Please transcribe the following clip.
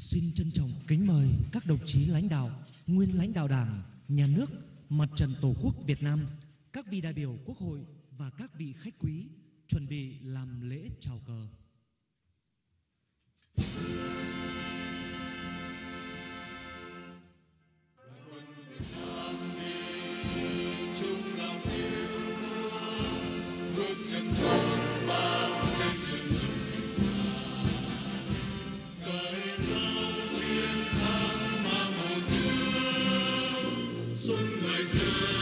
Xin trân trọng kính mời các đồng chí lãnh đạo, nguyên lãnh đạo Đảng, Nhà nước, Mặt trận Tổ quốc Việt Nam, các vị đại biểu Quốc hội và các vị khách quý chuẩn bị làm lễ chào cờ. chung lòng yêu thương bước chân Jesus.